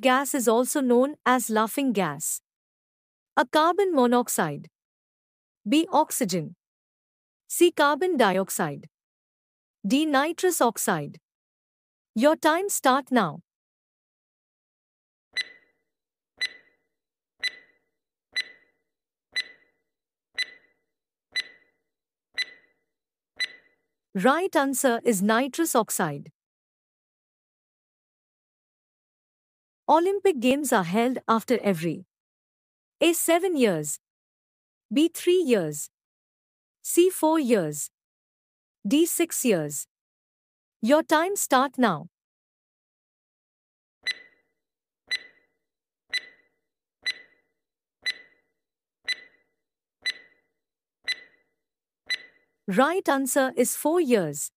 gas is also known as laughing gas. A. Carbon monoxide. B. Oxygen. C. Carbon dioxide. D. Nitrous oxide. Your time start now. Right answer is nitrous oxide. Olympic Games are held after every A. 7 years B. 3 years C. 4 years D. 6 years Your time start now. Right answer is 4 years.